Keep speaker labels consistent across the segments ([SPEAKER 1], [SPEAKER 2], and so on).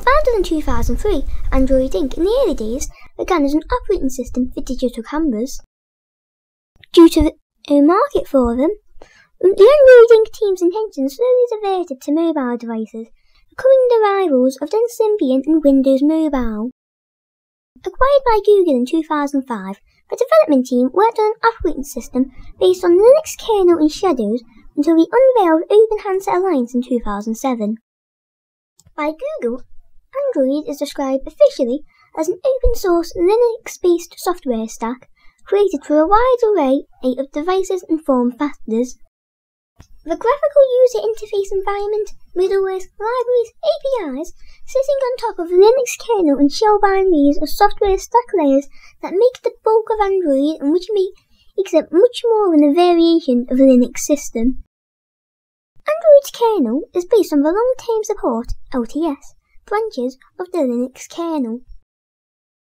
[SPEAKER 1] Founded in 2003, Android Inc. in the early days began as an operating system for digital cameras. Due to a market for them, the Android Inc. team's intentions slowly diverted to mobile devices, becoming the rivals of then Symbian and Windows Mobile. Acquired by Google in 2005, the development team worked on an operating system based on Linux kernel and Shadows until we unveiled Open Handset Alliance in 2007. By Google, Android is described officially as an open source Linux based software stack created for a wide array of devices and form factors. The graphical user interface environment, middleware, libraries, APIs, sitting on top of Linux kernel and shell binaries are software stack layers that make the bulk of Android and which makes it much more than a variation of a Linux system. Android's kernel is based on the long-term support, LTS, branches of the Linux kernel.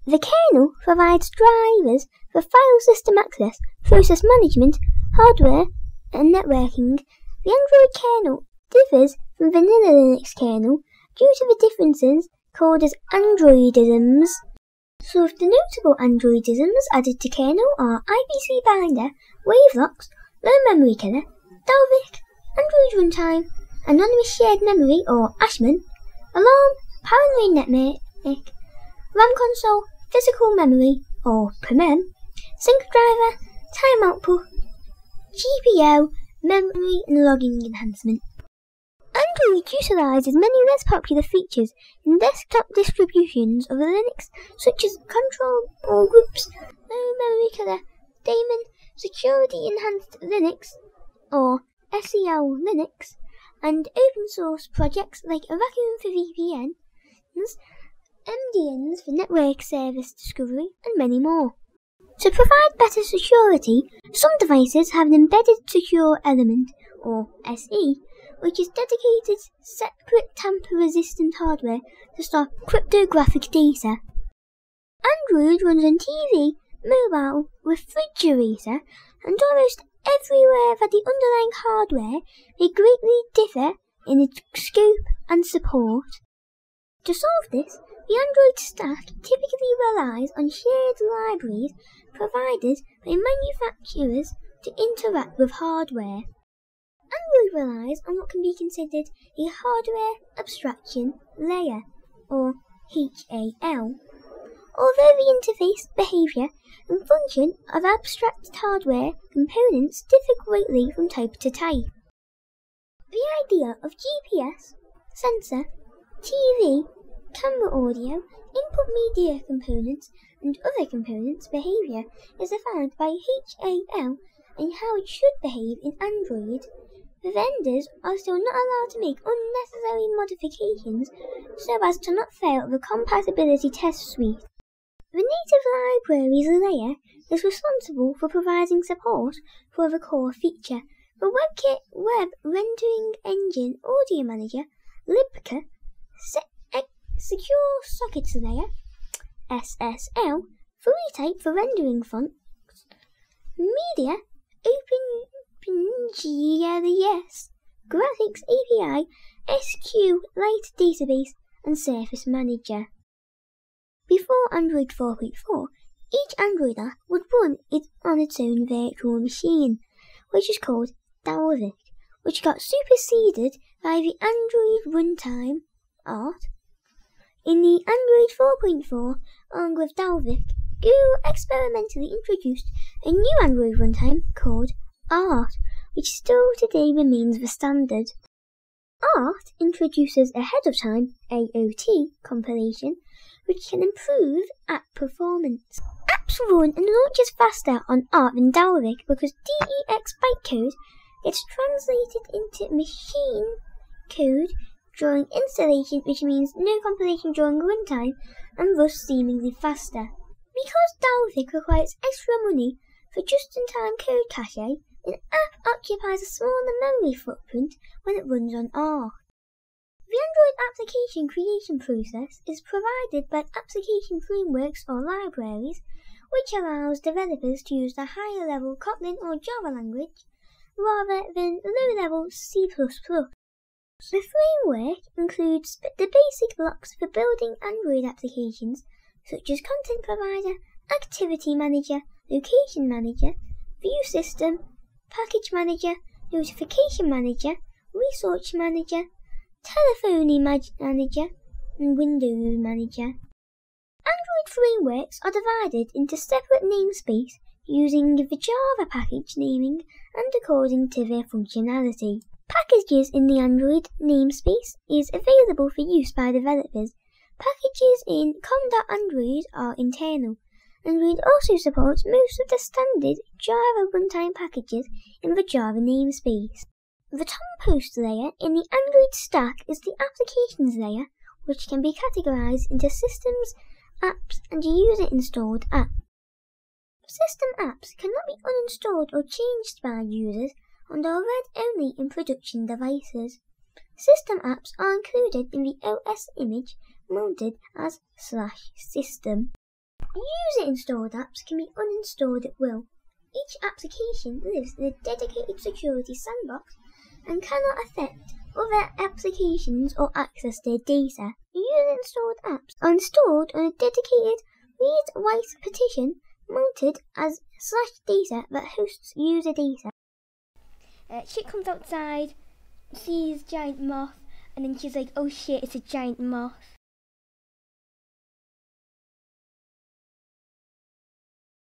[SPEAKER 1] The kernel provides drivers for file system access, process management, hardware, and networking. The Android kernel differs from vanilla Linux kernel due to the differences called as Androidisms. Some of the notable Androidisms added to kernel are IPC binder, wakelocks, low memory killer, Dalvik, Android runtime, anonymous shared memory or ashmem, alarm, paranoid network, RAM console, physical memory or PMEM, sync driver, time output, GPO, memory and logging enhancement. Android utilizes many less popular features in desktop distributions of Linux, such as control groups, low memory killer, daemon, security enhanced Linux, or SEL Linux, and open source projects like Vacuum for mDNS for network service discovery, and many more. To provide better security, some devices have an embedded secure element, or SE, which is dedicated separate tamper-resistant hardware to store cryptographic data. Android runs on TV, mobile, refrigerator, and almost everywhere that the underlying hardware may greatly differ in its scope and support. To solve this, the Android stack typically relies on shared libraries provided by manufacturers to interact with hardware. Android relies on what can be considered a hardware abstraction layer, or HAL. Although the interface, behavior, and function of abstract hardware components differ greatly from type to type. The idea of GPS, sensor, TV, camera audio, input media components, and other components' behavior is defined by HAL and how it should behave in Android. The vendors are still not allowed to make unnecessary modifications so as to not fail the compatibility test suite. The native libraries layer is responsible for providing support for the core feature. The WebKit Web Rendering Engine Audio Manager, libc, Se- Secure Sockets Layer, SSL, FreeType for rendering fonts, Media, OpenGLES, Graphics API, SQ SQLite Database, and Surface Manager. Before Android 4.4, each Android app would run it on its own virtual machine, which is called Dalvik, which got superseded by the Android runtime ART. In the Android 4.4, along with Dalvik, Google experimentally introduced a new Android runtime called ART, which still today remains the standard. ART introduces ahead of time AOT compilation which can improve app performance. Apps run and launches faster on ART than Dalvik because DEX bytecode gets translated into machine code during installation, which means no compilation during runtime and thus seemingly faster. Because Dalvik requires extra money for just-in-time code cache, an app occupies a smaller memory footprint when it runs on ART. The Android application creation process is provided by application frameworks or libraries, which allows developers to use the higher level Kotlin or Java language rather than low level C++. The framework includes the basic blocks for building Android applications such as Content Provider, Activity Manager, Location Manager, View System, Package Manager, Notification Manager, Resource Manager, Telephony Manager, and Windows Manager. Android frameworks are divided into separate namespace using the Java package naming and according to their functionality. Packages in the Android namespace is available for use by developers. Packages in com.android are internal. Android also supports most of the standard Java runtime packages in the Java namespace. The topmost layer in the Android stack is the applications layer, which can be categorized into systems, apps, and user-installed apps. System apps cannot be uninstalled or changed by users and are read only in production devices. System apps are included in the OS image mounted as slash system. User-installed apps can be uninstalled at will. Each application lives in a dedicated security sandbox and cannot affect other applications or access their data. User-installed apps are installed on a dedicated read-write partition mounted as slash data that hosts user data.
[SPEAKER 2] Uh, she comes outside, sees giant moth, and then she's like, "Oh shit, it's a giant moth."